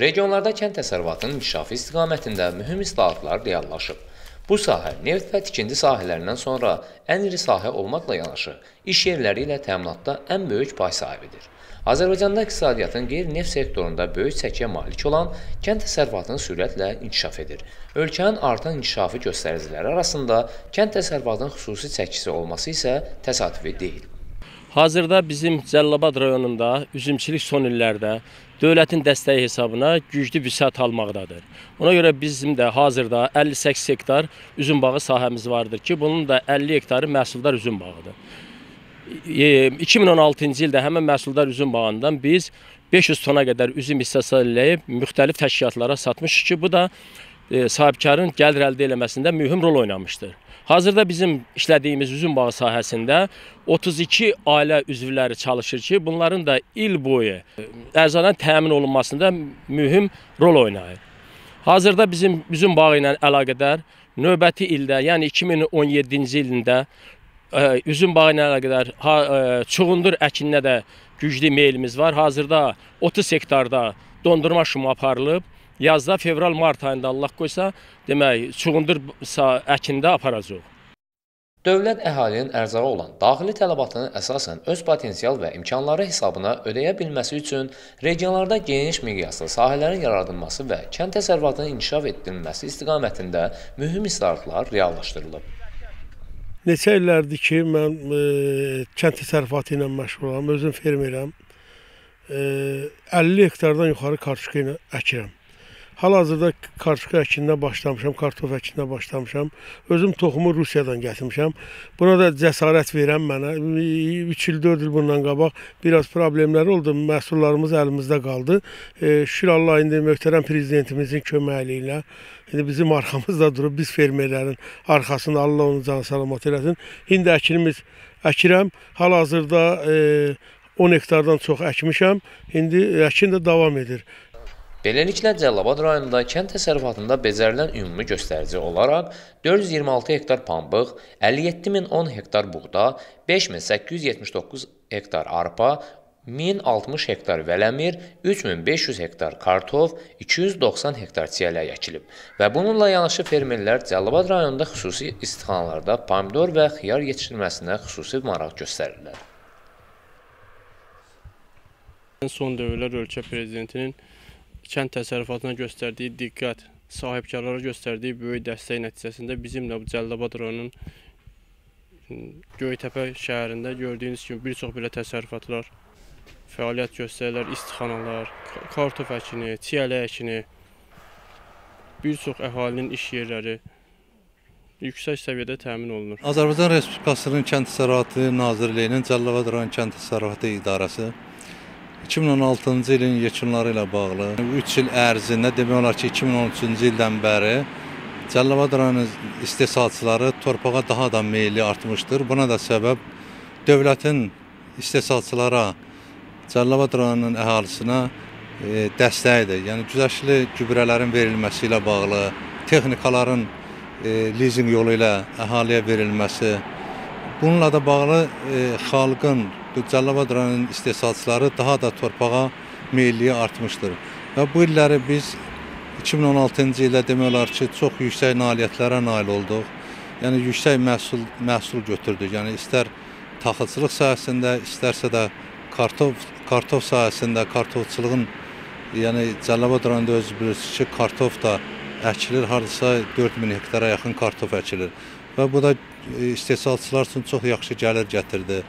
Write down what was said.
Regionlarda kənd təsərrüfatının inkişafı istiqamətində mühüm islahatlar reallaşıb. Bu sahə neft və tikinti sahələrindən sonra ən iri sahə olmaqla yanaşı, iş yerləri ilə təminatda ən böyük pay sahibidir. Azərbaycanda iqtisadiyyatın qeyri-neft sektorunda böyük çəkiyə malik olan kənd təsərrüfatının sürətlə inkişaf edir. Ölkənin artan inkişafı göstəriciləri arasında kənd təsərrüfatının xüsusi çəkisi olması isə təsadüfi deyil. Hazırda bizim Cəllabad rayonunda üzümçilik son illərdə dövlətin dəstəyi hesabına güclü vüsət almaqdadır. Ona görə bizim də hazırda 58 hektar üzüm bağı sahəmiz vardır ki, bunun da 50 hektarı məhsuldar üzüm bağıdır. 2016-cı ildə həmin məhsuldar üzüm bağından biz 500 tona qədər üzüm istehsal edib müxtəlif təşkilatlara satmışıq ki, bu da e, sahibkarın gəlir əldə etməsində mühüm rol oynamışdır. Hazırda bizim işlədiyimiz üzüm bağı sahəsində 32 ailə üzvləri çalışır ki, bunların da il boyu ərzadan təmin olunmasında mühüm rol oynayır. Hazırda bizim üzüm bağı ilə əlaqədar növbəti ildə, yəni 2017-ci ilində üzüm bağı ilə əlaqədar çuğundur əkininə də güclü meylimiz var. Hazırda 30 hektarda dondurma şumu aparılıb. Yazda fevral-mart ayında Allah qoysa, demək, çuğundur əkində aparacaq. Dövlət əhalinin ərzağa olan daxili tələbatını əsasən öz potensial və imkanları hesabına ödəyə bilməsi üçün regionlarda geniş miqyaslı sahələrin yaradılması və kənd təsərrüfatının inkişaf etdirilməsi istiqamətində mühüm islahatlar reallaşdırılıb. Neçə illərdir ki, mən e, kənd təsərrüfatı ilə məşğulam, özüm fermeram. E, 50 hektardan yuxarı karşıqa ilə əkirəm. Hal-hazırda karşıqa əkinə başlamışam, kartof əkinə başlamışam. Özüm toxumu Rusiyadan gətirmişəm. Buna da cəsarət verən mənə 3 il, 4 il bundan qabaq biraz problemlər oldu. Məhsullarımız əlimizdə qaldı. E, şükür Allah indi möhtərəm prezidentimizin köməkliyi ilə indi bizim arxamızda durub biz fermerlərin arxasında Allah onu can salamat eləsin. İndi əkinimiz əkirəm. Hal-hazırda e, 10 hektardan çox əkmişəm. İndi əkin də davam edir. Beləliklə, Cəlilabad rayonunda kənd təsərrüfatında becərilən ümumi göstərici olaraq 426 hektar pambıq, 57010 hektar buğda, 5879 hektar arpa, 1060 hektar vələmir, 3500 hektar kartof, 290 hektar çiyələk əkilib və bununla yanaşı fermerlər Cəlilabad rayonunda xüsusi istixanalarda pomidor və xiyar yetişdirməsinə xüsusi maraq göstərirlər. Son dövrlər ölkə prezidentinin kənd təsərrüfatına göstərdiyi diqqət, sahibkarlara göstərdiyi böyük dəstək nəticəsində bizim də bu Cəllabad rayonunun Göytəpə şəhərində gördüyünüz kimi bir çox belə təsərrüfatlar fəaliyyət göstərirlər, istixanalar, kartof əkini, çiyələ əkini, bir çox əhalinin iş yerləri yüksək səviyyədə təmin olunur. Azərbaycan Respublikasının Kənd Təsərrüfatı Nazirliyinin Cəllabad rayon Kənd Təsərrüfatı İdarəsi 2016-cı ilin yekunları ilə bağlı 3 il ərzində demək olar ki, 2013-cü ildən bəri Cəlilabad rayonu istehsalçıları torpağa daha da meyilli artmışdır. Buna da səbəb dövlətin istehsalçılara, Cəlilabad rayonunun əhalisinə e, dəstəyidir. Yəni güzəştli gübrələrin verilməsi ilə bağlı, texnikaların e, lizing yolu ilə əhaliyə verilməsi, bununla da bağlı e, xalqın Cəlilabad rayonunun istehsalçıları daha da torpağa meyilliyi artmışdır. Və bu illəri biz 2016-cı ildə demək olar ki, çox yüksək nailiyyətlərə nail olduq. Yəni yüksək məhsul məhsul götürdük. Yəni istər taxılçılıq sahəsində, istərsə də kartof kartof sahəsində, kartofçuluğun yəni Cəlilabad rayonunda özünüz bilirsiniz ki, kartof da əkilir, hardasa 4000 hektara yaxın kartof əkilir. Və bu da istehsalçılar üçün çox yaxşı gəlir gətirdi.